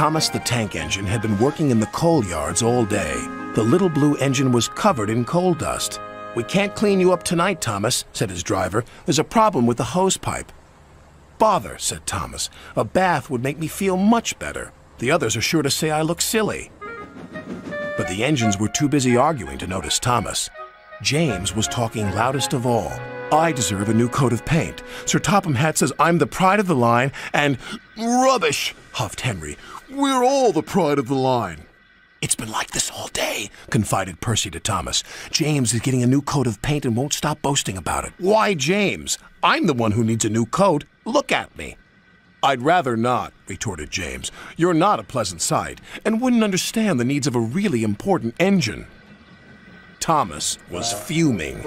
Thomas the tank engine had been working in the coal yards all day. The little blue engine was covered in coal dust. We can't clean you up tonight, Thomas, said his driver. There's a problem with the hose pipe. Bother, said Thomas. A bath would make me feel much better. The others are sure to say I look silly. But the engines were too busy arguing to notice Thomas. James was talking loudest of all. I deserve a new coat of paint. Sir Topham Hatt says I'm the pride of the line, and rubbish, huffed Henry. We're all the pride of the line. It's been like this all day, confided Percy to Thomas. James is getting a new coat of paint and won't stop boasting about it. Why, James? I'm the one who needs a new coat. Look at me. I'd rather not, retorted James. You're not a pleasant sight, and wouldn't understand the needs of a really important engine. Thomas was fuming.